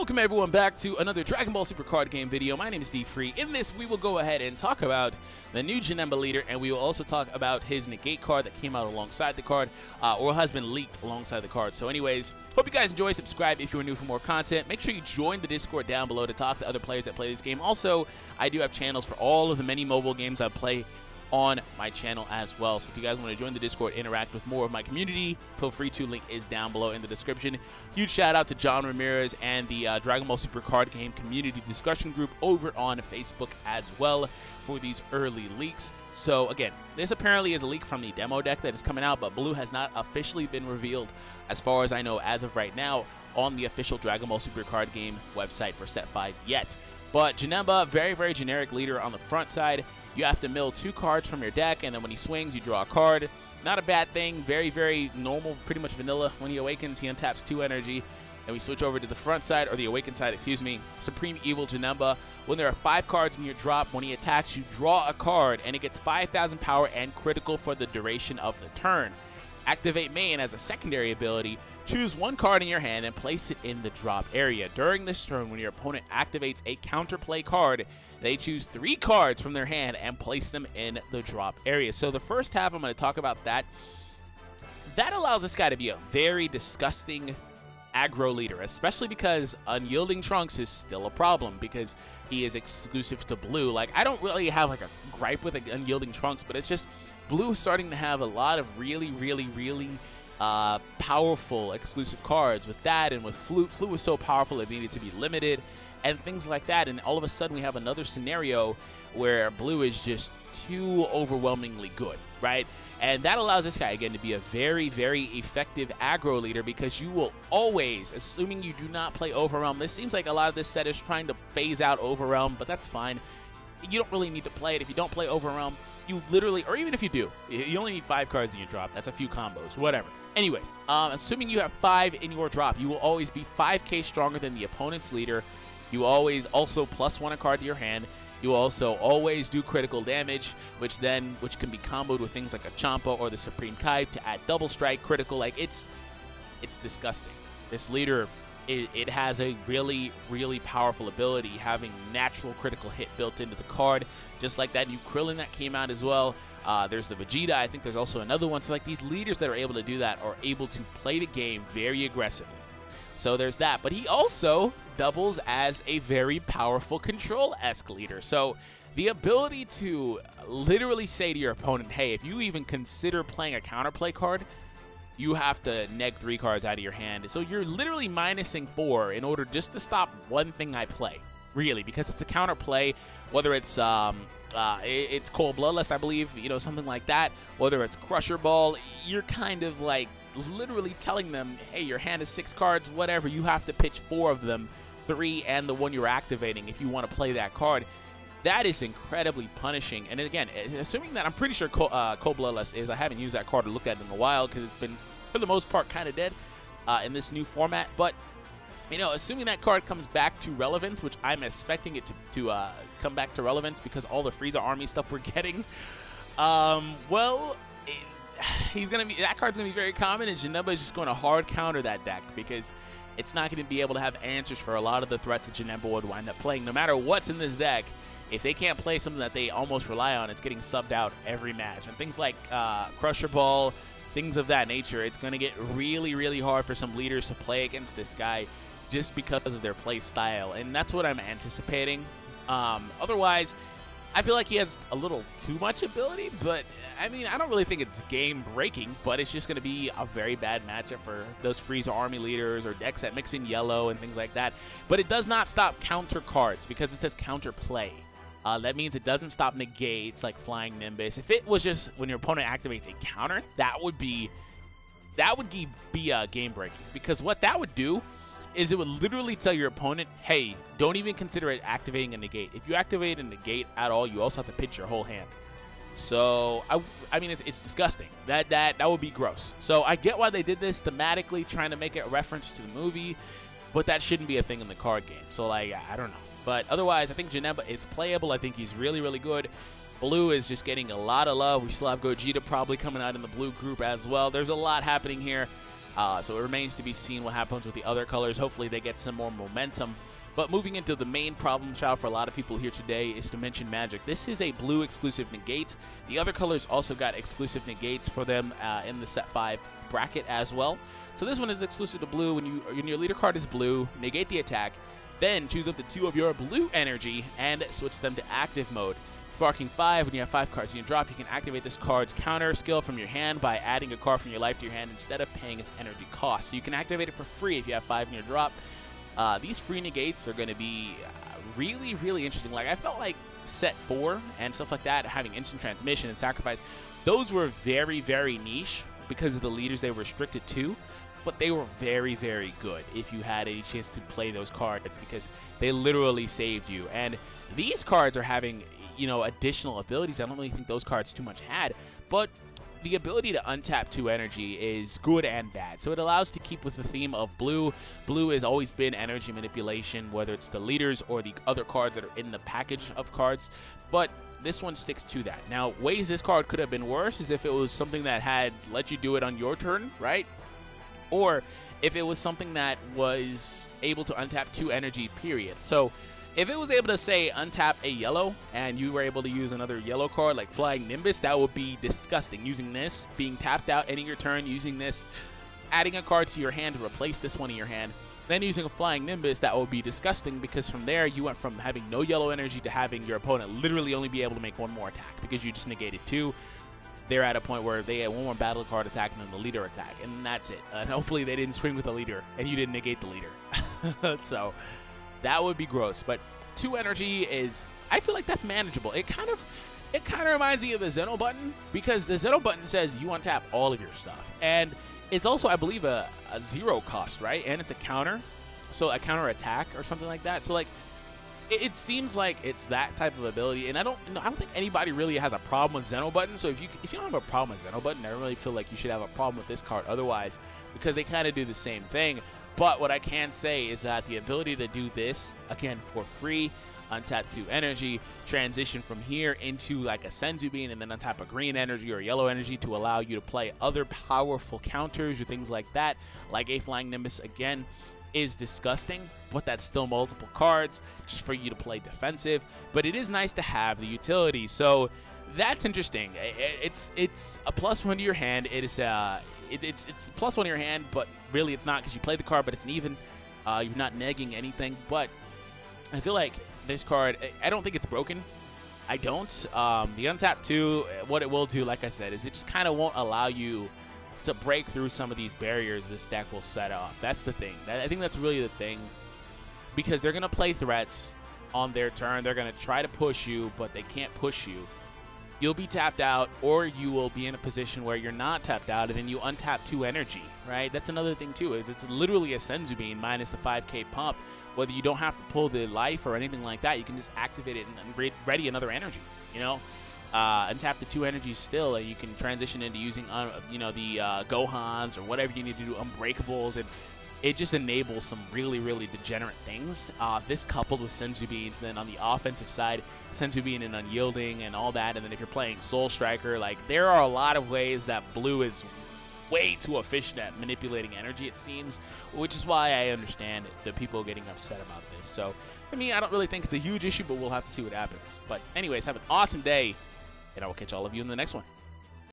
Welcome everyone back to another Dragon Ball Super card game video. My name is D Free. In this, we will go ahead and talk about the new Janemba leader, and we will also talk about his negate card that came out alongside the card, uh, or has been leaked alongside the card. So anyways, hope you guys enjoy. Subscribe if you are new for more content. Make sure you join the Discord down below to talk to other players that play this game. Also, I do have channels for all of the many mobile games I play on my channel as well. So if you guys want to join the Discord, interact with more of my community, feel free to. Link is down below in the description. Huge shout out to John Ramirez and the uh, Dragon Ball Super Card Game Community Discussion Group over on Facebook as well for these early leaks. So again, this apparently is a leak from the demo deck that is coming out, but Blue has not officially been revealed, as far as I know, as of right now, on the official Dragon Ball Super Card Game website for Set 5 yet. But Janemba, very, very generic leader on the front side. You have to mill two cards from your deck, and then when he swings, you draw a card. Not a bad thing. Very, very normal, pretty much vanilla. When he awakens, he untaps two energy. And we switch over to the front side, or the awakened side, excuse me. Supreme Evil Janemba. When there are five cards in your drop, when he attacks, you draw a card, and it gets 5,000 power and critical for the duration of the turn. Activate Main as a secondary ability. Choose one card in your hand and place it in the drop area. During this turn, when your opponent activates a counterplay card, they choose three cards from their hand and place them in the drop area. So the first half, I'm going to talk about that. That allows this guy to be a very disgusting aggro leader, especially because Unyielding Trunks is still a problem because he is exclusive to blue. Like, I don't really have like a gripe with Unyielding Trunks, but it's just blue starting to have a lot of really, really, really uh, powerful exclusive cards with that and with Flute. Flute was so powerful it needed to be limited and things like that. And all of a sudden we have another scenario where blue is just too overwhelmingly good, right? And that allows this guy, again, to be a very, very effective aggro leader because you will always, assuming you do not play Overwhelm, this seems like a lot of this set is trying to phase out Overwhelm, but that's fine. You don't really need to play it. If you don't play Overwhelm, you literally, or even if you do, you only need five cards in your drop. That's a few combos, whatever. Anyways, um, assuming you have five in your drop, you will always be 5k stronger than the opponent's leader. You always also plus one a card to your hand. You also always do critical damage, which then which can be comboed with things like a Champa or the Supreme Kai to add double strike, critical. Like it's it's disgusting. This leader it, it, has a really, really powerful ability, having natural critical hit built into the card, just like that new Krillin that came out as well. Uh, there's the Vegeta. I think there's also another one. So like these leaders that are able to do that are able to play the game very aggressively. So there's that. But he also doubles as a very powerful control-esque leader. So the ability to literally say to your opponent, hey, if you even consider playing a counterplay card, you have to neg three cards out of your hand. So you're literally minusing four in order just to stop one thing I play, really, because it's a counterplay, whether it's um, uh, it's Cold Bloodlust, I believe, you know, something like that, whether it's Crusher Ball, you're kind of like literally telling them, hey, your hand is six cards, whatever, you have to pitch four of them, three and the one you're activating if you want to play that card. That is incredibly punishing. And again, assuming that I'm pretty sure Cold, uh, Cold Bloodlust is, I haven't used that card to look at it in a while because it's been for the most part, kind of dead uh, in this new format. But, you know, assuming that card comes back to relevance, which I'm expecting it to, to uh, come back to relevance because all the Frieza Army stuff we're getting, um, well, it, he's to be, that card's to be very common, and Janemba is just going to hard counter that deck because it's not going to be able to have answers for a lot of the threats that Janemba would wind up playing. No matter what's in this deck, if they can't play something that they almost rely on, it's getting subbed out every match. And things like uh, Crusher Ball, things of that nature. It's going to get really, really hard for some leaders to play against this guy just because of their play style, and that's what I'm anticipating. Um, otherwise, I feel like he has a little too much ability, but I mean, I don't really think it's game breaking, but it's just going to be a very bad matchup for those Frieza army leaders or decks that mix in yellow and things like that. But it does not stop counter cards because it says counter play. Uh, that means it doesn't stop negates like Flying Nimbus. If it was just when your opponent activates a counter, that would be that would be uh, game breaking because what that would do is it would literally tell your opponent, hey, don't even consider it activating a negate. If you activate a negate at all, you also have to pitch your whole hand. So I, I mean, it's, it's disgusting. That that that would be gross. So I get why they did this thematically, trying to make it a reference to the movie, but that shouldn't be a thing in the card game. So like, I don't know. But otherwise, I think Janemba is playable. I think he's really, really good. Blue is just getting a lot of love. We still have Gogeta probably coming out in the blue group as well. There's a lot happening here. Uh, so it remains to be seen what happens with the other colors. Hopefully they get some more momentum. But moving into the main problem child for a lot of people here today is Dimension Magic. This is a blue exclusive negate. The other colors also got exclusive negates for them uh, in the set 5 bracket as well. So this one is exclusive to blue. When, you, when your leader card is blue, negate the attack, then choose up to two of your blue energy and switch them to active mode. Sparking 5, when you have 5 cards in your drop, you can activate this card's counter skill from your hand by adding a card from your life to your hand instead of paying its energy cost. So you can activate it for free if you have 5 in your drop. Uh, these free negates are going to be uh, really, really interesting. Like, I felt like set 4 and stuff like that, having instant transmission and sacrifice, those were very, very niche because of the leaders they were restricted to but they were very, very good if you had any chance to play those cards because they literally saved you. And these cards are having, you know, additional abilities. I don't really think those cards too much had, but the ability to untap 2 energy is good and bad. So it allows to keep with the theme of blue. Blue has always been energy manipulation, whether it's the leaders or the other cards that are in the package of cards. But this one sticks to that. Now, ways this card could have been worse is if it was something that had let you do it on your turn, right? Or if it was something that was able to untap 2 energy, period. So if it was able to say untap a yellow and you were able to use another yellow card like Flying Nimbus, that would be disgusting. Using this, being tapped out, ending your turn, using this, adding a card to your hand to replace this one in your hand, then using a Flying Nimbus, that would be disgusting because from there you went from having no yellow energy to having your opponent literally only be able to make one more attack because you just negated two. They're at a point where they had one more battle card attack and then the leader attack, and that's it. And hopefully they didn't swing with the leader and you didn't negate the leader. so that would be gross. But two energy is, I feel like that's manageable. It kind of, it kind of reminds me of the Zeno button because the Zeno button says you untap all of your stuff. And it's also, I believe, a, a zero cost, right? And it's a counter. So a counter attack or something like that. So like, it, it seems like it's that type of ability, and I don't, I don't think anybody really has a problem with Zeno button. So if you if you don't have a problem with Zeno button, I really feel like you should have a problem with this card otherwise, because they kind of do the same thing. But what I can say is that the ability to do this, again, for free, untap 2 energy, transition from here into like a Senzu Bean, and then untap a green energy or yellow energy to allow you to play other powerful counters or things like that, like a Flying Nimbus again, is disgusting, but that's still multiple cards just for you to play defensive. But it is nice to have the utility. So that's interesting. It's it's a plus one to your hand. It is uh it, it's it's plus one in your hand, but really it's not because you play the card, but it's an even. Uh, you're not negging anything, but I feel like this card, I don't think it's broken. I don't. Um, the untap 2, what it will do, like I said, is it just kind of won't allow you to break through some of these barriers this deck will set up. That's the thing. I think that's really the thing because they're going to play threats on their turn. They're going to try to push you, but they can't push you you'll be tapped out or you will be in a position where you're not tapped out and then you untap 2 energy, right? That's another thing too, is it's literally a Senzu Bean minus the 5k pump. Whether you don't have to pull the life or anything like that, you can just activate it and ready another energy, you know? Uh, untap the two energies still, and you can transition into using, uh, you know, the uh, Gohans or whatever you need to do, Unbreakables, and it just enables some really, really degenerate things. Uh, this coupled with Senzu Beans, then on the offensive side, Senzu Bean and Unyielding and all that, and then if you're playing Soul Striker, like there are a lot of ways that Blue is way too efficient at manipulating energy, it seems, which is why I understand the people getting upset about this. So, for me, I don't really think it's a huge issue, but we'll have to see what happens. But anyways, have an awesome day, and I will catch all of you in the next one.